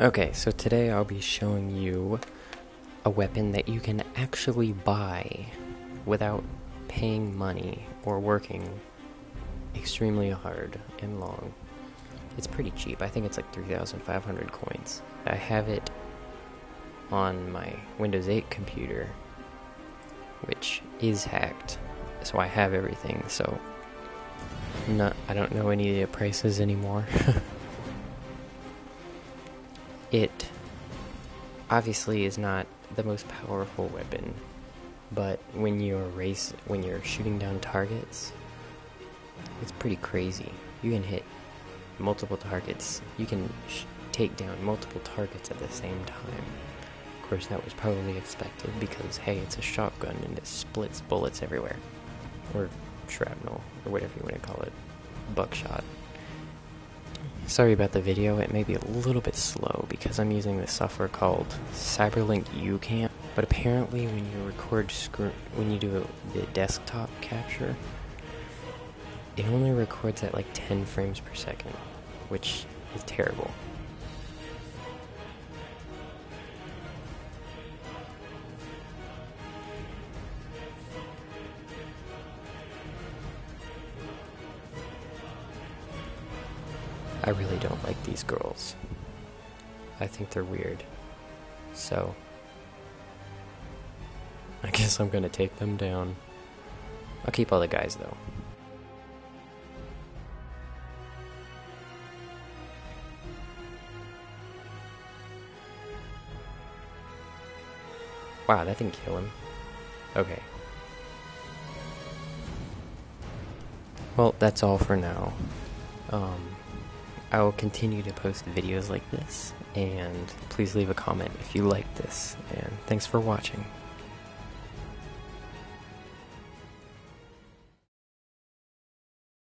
Okay, so today I'll be showing you a weapon that you can actually buy without paying money or working extremely hard and long. It's pretty cheap. I think it's like 3,500 coins. I have it on my Windows 8 computer, which is hacked. So I have everything, so not I don't know any of the prices anymore. It obviously is not the most powerful weapon, but when you're race when you're shooting down targets, it's pretty crazy. You can hit multiple targets. You can take down multiple targets at the same time. Of course, that was probably expected because hey, it's a shotgun and it splits bullets everywhere, or shrapnel, or whatever you want to call it, buckshot. Sorry about the video, it may be a little bit slow because I'm using this software called Cyberlink YouCam, but apparently when you record when you do the desktop capture, it only records at like 10 frames per second, which is terrible. I really don't like these girls. I think they're weird. So, I guess I'm gonna take them down. I'll keep all the guys though. Wow, that didn't kill him. Okay. Well, that's all for now. Um, I will continue to post videos like this, and please leave a comment if you like this, and thanks for watching.